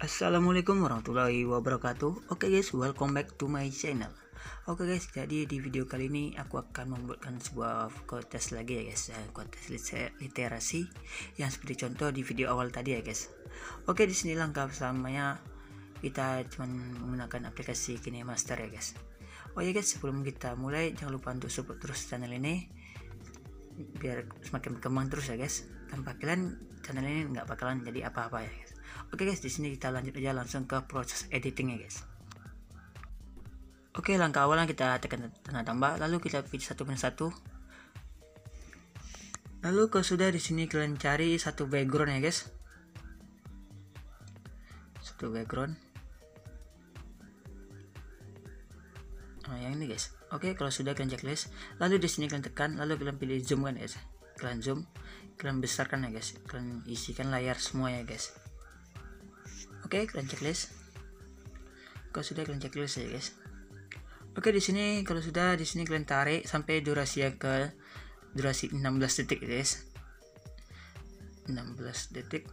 Assalamualaikum warahmatullahi wabarakatuh. Oke guys, welcome back to my channel. Oke guys, jadi di video kali ini aku akan membuatkan sebuah kontes lagi ya guys Kontes literasi yang seperti contoh di video awal tadi ya guys. Oke, di sini langkah pertamanya kita cuma menggunakan aplikasi KineMaster ya guys. Oh ya guys, sebelum kita mulai jangan lupa untuk support terus channel ini biar semakin berkembang terus ya guys. Tanpa kalian channel ini nggak bakalan jadi apa-apa ya guys Oke guys, di sini kita lanjut aja langsung ke proses editing ya guys. Oke, langkah awalnya kita tekan tanda tambah, lalu kita pilih satu satu. Lalu kalau sudah di sini kalian cari satu background ya guys. Satu background. Nah, yang ini guys. Oke, kalau sudah kalian checklist, lalu di sini kalian tekan, lalu kalian pilih zoom kan guys. Kalian zoom, kalian besarkan ya guys. Kalian isikan layar semua ya guys. Oke, kalian checklist. Kalau sudah kalian checklist ya, guys. Oke, di sini kalau sudah di sini kalian tarik sampai durasi ke durasi 16 detik, guys. 16 detik.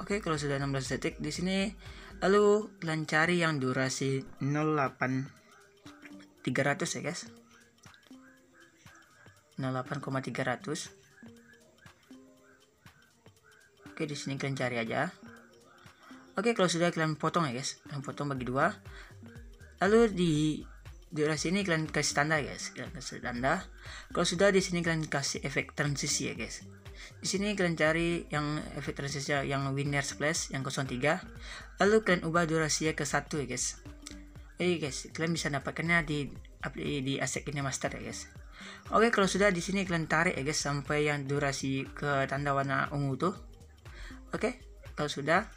Oke, kalau sudah 16 detik di sini lalu kalian cari yang durasi 08 300 ya, guys. 08,300 Oke, di sini kalian cari aja. Oke, kalau sudah kalian potong ya, guys. Kalian potong bagi dua. Lalu di durasi ini kalian kasih tanda, guys. Kalian kasih tanda. Kalau sudah di sini kalian kasih efek transisi ya, guys. Di sini kalian cari yang efek transisi yang winner splash yang 03. Lalu kalian ubah durasinya ke satu ya, guys. Oke, guys, kalian bisa dapatkannya di di aset ini master ya, guys. Oke, kalau sudah di sini kalian tarik ya, guys, sampai yang durasi ke tanda warna ungu tuh Oke, kalau sudah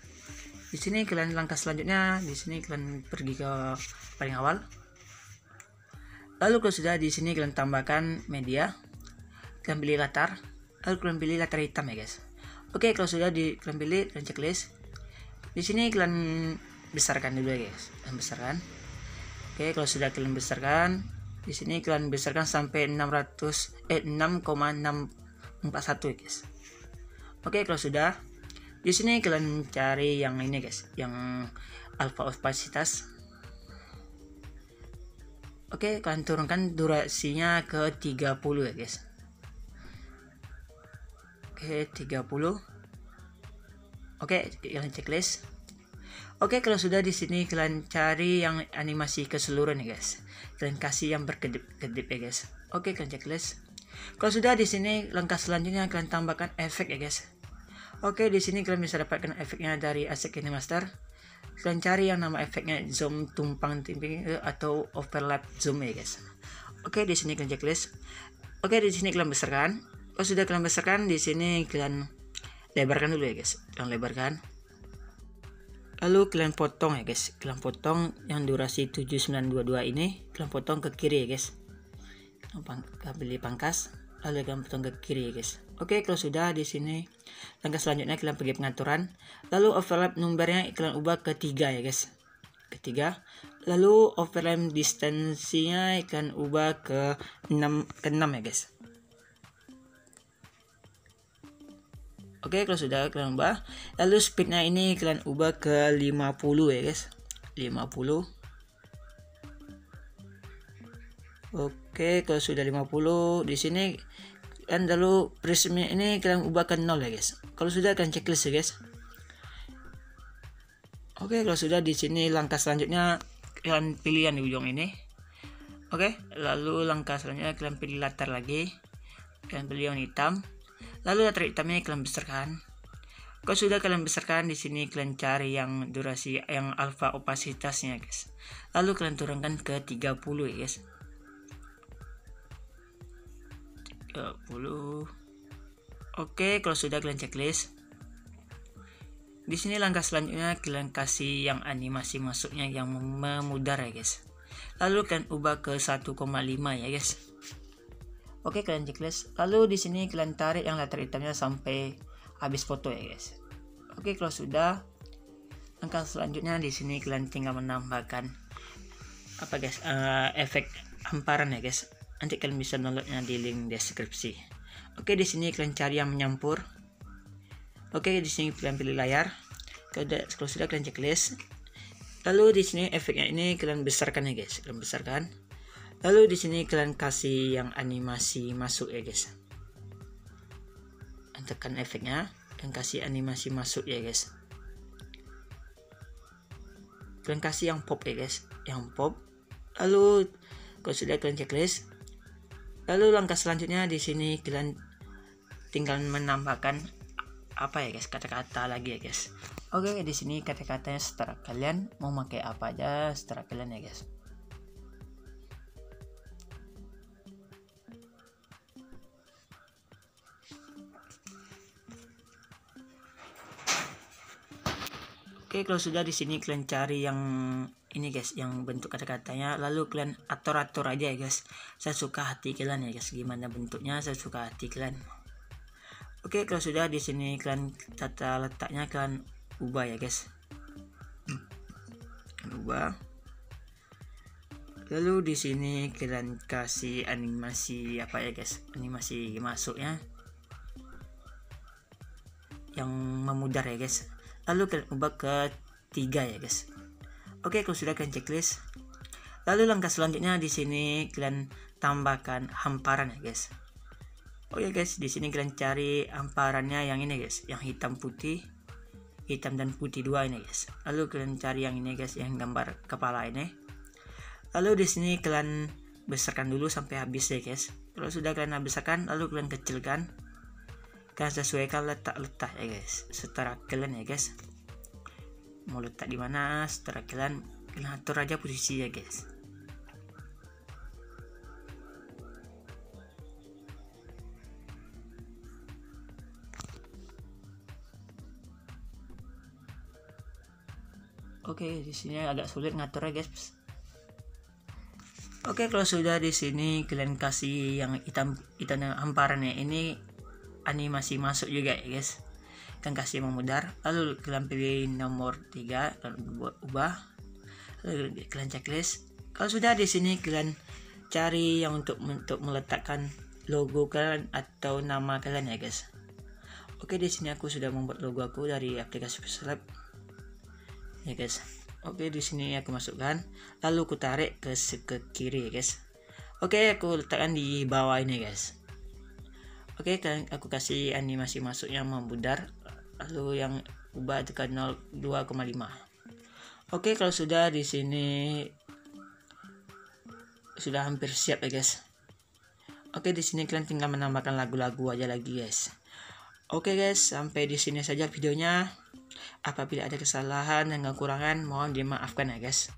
di sini kalian langkah selanjutnya di sini kalian pergi ke paling awal. Lalu kalau sudah di sini kalian tambahkan media, kalian pilih latar, lalu kalian pilih latar hitam ya guys. Oke, kalau sudah di kalian pilih kalian checklist. Di sini kalian besarkan dulu ya guys, kalian besarkan. Oke, kalau sudah kalian besarkan, di sini kalian besarkan sampai 600 eh 6,641 ya guys. Oke, kalau sudah di sini kalian cari yang ini guys yang alpha opasitas oke kalian turunkan durasinya ke 30 ya guys oke 30 oke kalian checklist Oke, kalau sudah di sini kalian cari yang animasi keseluruhan ya guys. Kalian kasih yang berkedip-kedip ya guys. Oke, kalian checklist. Kalau sudah di sini langkah selanjutnya kalian tambahkan efek ya guys. Oke, di sini kalian bisa dapatkan efeknya dari Asset Master. Kalian cari yang nama efeknya zoom tumpang timping atau overlap zoom ya guys. Oke, di sini kalian checklist. Oke, di sini kalian besarkan. Oh, sudah kalian besarkan, di sini kalian lebarkan dulu ya guys. Kalian lebarkan. Lalu kalian potong ya guys. Kalian potong yang durasi 7922 ini, kalian potong ke kiri ya guys. Kalian pilih pangkas, lalu kalian potong ke kiri ya guys. Oke, kalau sudah di sini langkah selanjutnya kalian pergi pengaturan, lalu overlap numbernya kalian ubah ke 3 ya guys. Ketiga, lalu overlap distansinya kalian ubah ke 6 ke 6 ya guys. Oke, kalau sudah kalian ubah, lalu speednya ini kalian ubah ke 50 ya guys. 50 Oke, kalau sudah 50 di sini dan lalu prismnya ini kalian ubah ke nol ya guys. Kalau sudah kalian checklist ya guys. Oke kalau sudah di sini langkah selanjutnya kalian pilih yang di ujung ini. Oke lalu langkah selanjutnya kalian pilih latar lagi. Kalian pilih yang hitam. Lalu latar hitamnya kalian besarkan. Kalau sudah kalian besarkan di sini kalian cari yang durasi yang alpha opasitasnya guys. Lalu kalian turunkan ke 30 ya guys 30 Oke, kalau sudah kalian checklist. Di sini langkah selanjutnya kalian kasih yang animasi masuknya yang memudar ya guys. Lalu kalian ubah ke 1,5 ya guys. Oke, kalian checklist. Lalu di sini kalian tarik yang latar hitamnya sampai habis foto ya guys. Oke, kalau sudah langkah selanjutnya di sini kalian tinggal menambahkan apa guys? Uh, efek hamparan ya guys nanti kalian bisa downloadnya di link deskripsi. Oke di sini kalian cari yang menyampur. Oke di sini kalian pilih layar. Kalau sudah, kalian checklist. Lalu di sini efeknya ini kalian besarkan ya guys. Kalian besarkan. Lalu di sini kalian kasih yang animasi masuk ya guys. Tekan efeknya. Dan kasih animasi masuk ya guys. Kalian kasih yang pop ya guys. Yang pop. Lalu kalau sudah kalian checklist lalu langkah selanjutnya di sini kalian tinggal menambahkan apa ya guys? Kata-kata lagi ya guys. Oke di sini kata-katanya setelah kalian mau pakai apa aja setelah kalian ya guys. Oke, kalau sudah di sini kalian cari yang ini guys, yang bentuk kata-katanya, lalu kalian atur-atur aja ya guys. Saya suka hati kalian ya guys, gimana bentuknya saya suka hati kalian. Oke, kalau sudah di sini kalian tata letaknya kalian ubah ya guys. Ubah. Lalu di sini kalian kasih animasi apa ya guys? Animasi masuknya yang memudar ya guys lalu kalian ubah ke tiga ya guys oke kalau sudah kalian checklist. Lalu langkah selanjutnya di sini kalian tambahkan hamparan ya guys. Oh ya guys di sini kalian cari hamparannya yang ini guys yang hitam putih hitam dan putih dua ini guys. Lalu kalian cari yang ini guys yang gambar kepala ini. Lalu di sini kalian besarkan dulu sampai habis ya guys. Kalau sudah kalian besarkan lalu kalian kecilkan. Kalian sesuaikan letak-letak ya guys setara kalian ya guys mau letak di mana setara kalian kalian atur aja posisi ya guys Oke, di sini agak sulit ngatur ya guys. Oke, kalau sudah di sini kalian kasih yang hitam hitam yang hamparan ya. Ini animasi masuk juga ya guys kan kasih memudar lalu kalian pilih nomor 3 dan ubah lalu kalian checklist. Kalau sudah di sini kalian cari yang untuk untuk meletakkan logo kalian atau nama kalian ya guys. Oke di sini aku sudah membuat logo aku dari aplikasi Peslab ya guys. Oke di sini aku masukkan lalu aku tarik ke ke kiri ya guys. Oke aku letakkan di bawah ini guys. Oke, aku kasih animasi masuk yang membudar, lalu yang ubah tekan 2,5. Oke, kalau sudah di sini sudah hampir siap ya guys. Oke, di sini kalian tinggal menambahkan lagu-lagu aja lagi guys. Oke guys, sampai di sini saja videonya. Apabila ada kesalahan dan kekurangan, mohon dimaafkan ya guys.